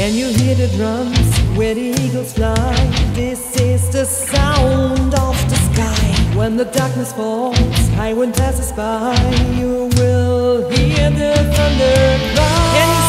Can you hear the drums where the eagles fly? This is the sound of the sky. When the darkness falls, high wind passes by, you will hear the thunder cry.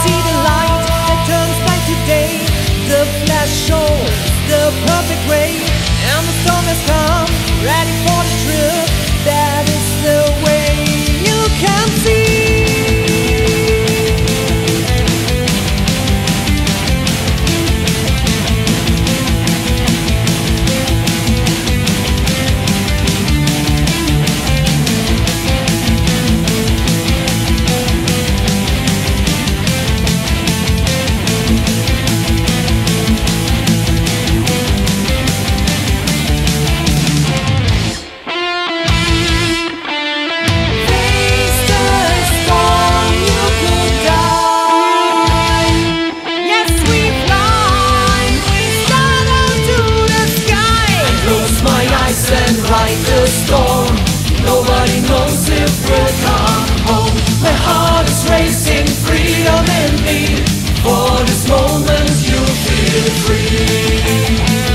Ride the storm. Nobody knows if we'll come home. My heart is racing, freedom in me. For this moment, you feel free.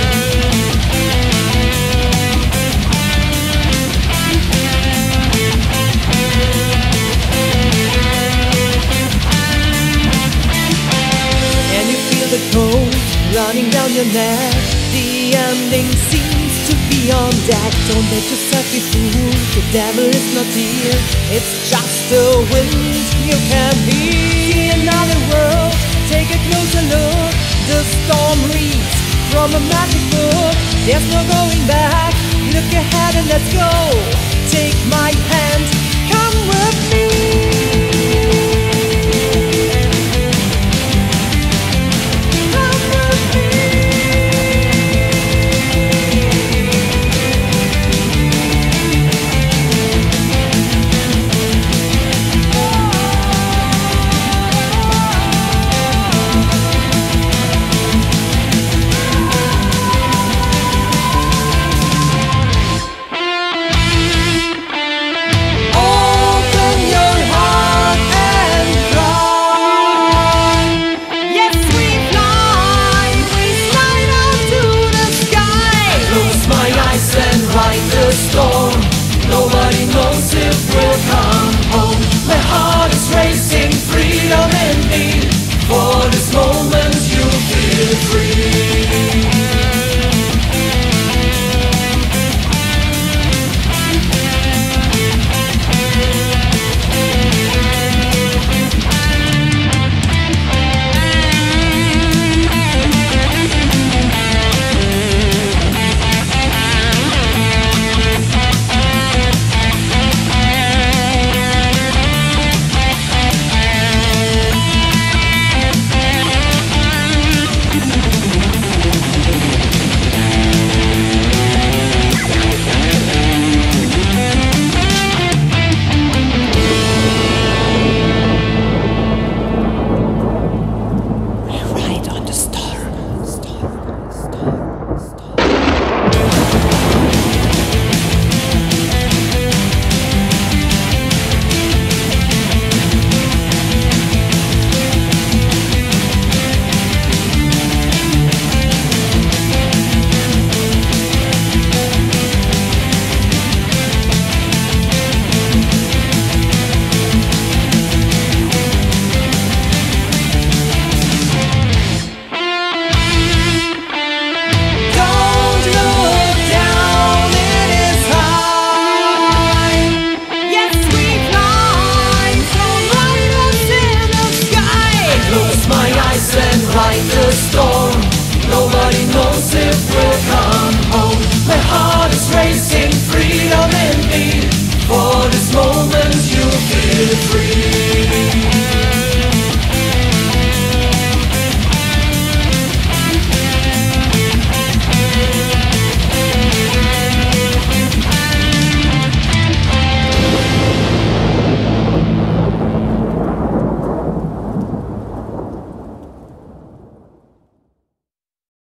And you feel the cold running down your neck. The ending seems be on deck. Don't let yourself be fooled. The devil is not here. It's just the wind you can hear. Another world. Take a closer look. The storm reads from a magic book. There's no going back. Look ahead and let's go.